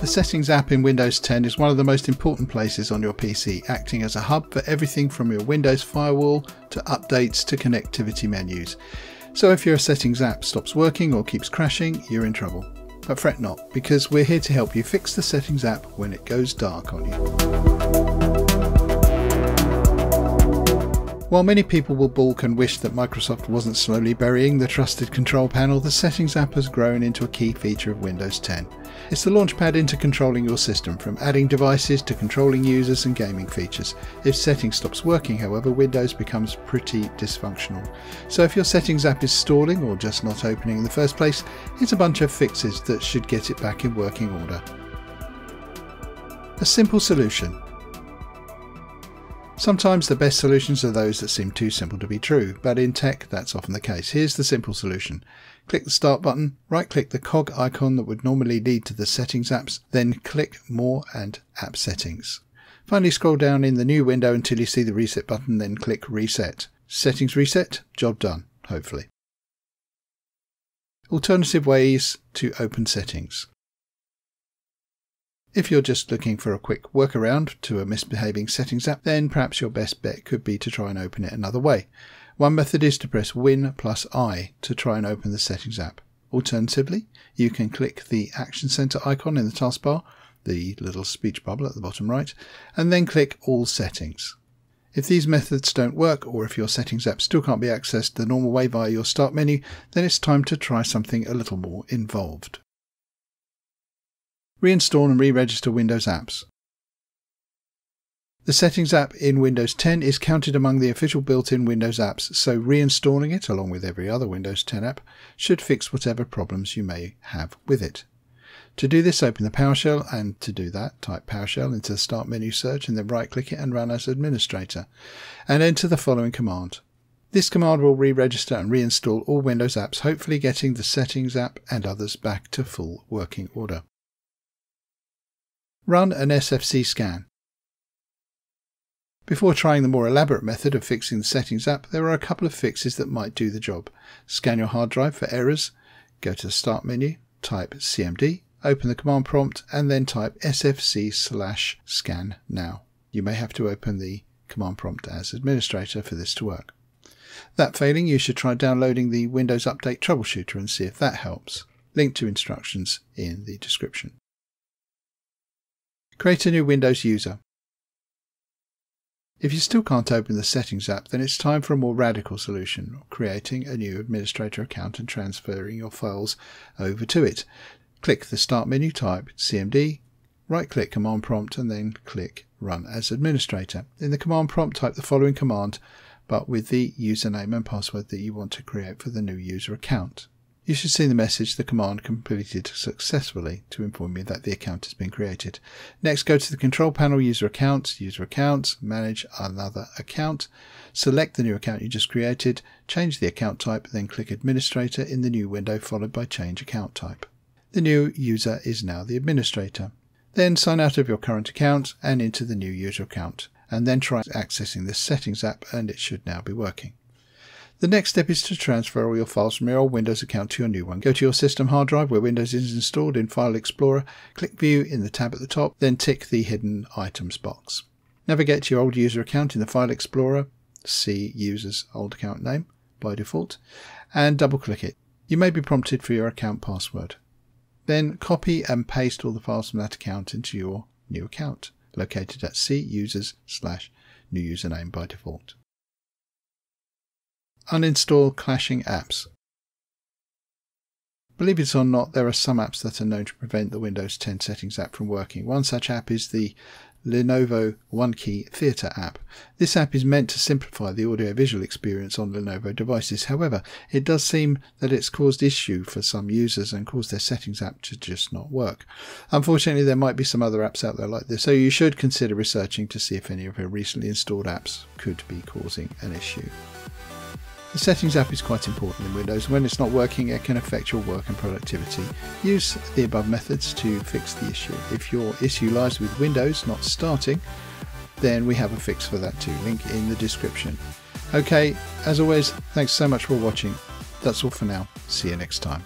The Settings app in Windows 10 is one of the most important places on your PC, acting as a hub for everything from your Windows firewall to updates to connectivity menus. So if your Settings app stops working or keeps crashing, you're in trouble. But fret not, because we're here to help you fix the Settings app when it goes dark on you. While many people will balk and wish that Microsoft wasn't slowly burying the trusted control panel, the Settings app has grown into a key feature of Windows 10. It's the launchpad into controlling your system, from adding devices to controlling users and gaming features. If Settings stops working, however, Windows becomes pretty dysfunctional. So if your Settings app is stalling or just not opening in the first place, here's a bunch of fixes that should get it back in working order. A simple solution Sometimes the best solutions are those that seem too simple to be true, but in tech that's often the case. Here's the simple solution. Click the Start button, right click the cog icon that would normally lead to the Settings apps, then click More and App Settings. Finally scroll down in the new window until you see the Reset button, then click Reset. Settings reset, job done, hopefully. Alternative ways to open settings. If you're just looking for a quick workaround to a misbehaving settings app, then perhaps your best bet could be to try and open it another way. One method is to press Win plus I to try and open the settings app. Alternatively, you can click the Action Center icon in the taskbar, the little speech bubble at the bottom right, and then click All Settings. If these methods don't work, or if your settings app still can't be accessed the normal way via your Start menu, then it's time to try something a little more involved. Reinstall and re-register Windows apps. The Settings app in Windows 10 is counted among the official built-in Windows apps, so reinstalling it, along with every other Windows 10 app, should fix whatever problems you may have with it. To do this, open the PowerShell, and to do that, type PowerShell into the Start menu search and then right-click it and run as administrator, and enter the following command. This command will re-register and reinstall all Windows apps, hopefully getting the Settings app and others back to full working order. Run an SFC scan. Before trying the more elaborate method of fixing the settings app, there are a couple of fixes that might do the job. Scan your hard drive for errors, go to the Start menu, type CMD, open the command prompt, and then type sfc slash scan now. You may have to open the command prompt as administrator for this to work. That failing, you should try downloading the Windows Update Troubleshooter and see if that helps. Link to instructions in the description. Create a new Windows user. If you still can't open the Settings app, then it's time for a more radical solution, creating a new administrator account and transferring your files over to it. Click the Start menu, type CMD, right-click Command Prompt, and then click Run as Administrator. In the command prompt, type the following command, but with the username and password that you want to create for the new user account. You should see the message the command completed successfully to inform you that the account has been created. Next, go to the control panel, user accounts, user accounts, manage another account. Select the new account you just created, change the account type, then click administrator in the new window followed by change account type. The new user is now the administrator. Then sign out of your current account and into the new user account, and then try accessing the settings app and it should now be working. The next step is to transfer all your files from your old Windows account to your new one. Go to your system hard drive where Windows is installed in File Explorer, click View in the tab at the top, then tick the Hidden Items box. Navigate to your old user account in the File Explorer, see user's old account name by default, and double click it. You may be prompted for your account password. Then copy and paste all the files from that account into your new account, located at C users slash new username by default. Uninstall clashing apps. Believe it or not, there are some apps that are known to prevent the Windows 10 Settings app from working. One such app is the Lenovo OneKey Theatre app. This app is meant to simplify the audio-visual experience on Lenovo devices. However, it does seem that it's caused issue for some users and caused their settings app to just not work. Unfortunately, there might be some other apps out there like this, so you should consider researching to see if any of your recently installed apps could be causing an issue. The Settings app is quite important in Windows. When it's not working, it can affect your work and productivity. Use the above methods to fix the issue. If your issue lies with Windows not starting, then we have a fix for that too. Link in the description. Okay, as always, thanks so much for watching. That's all for now. See you next time.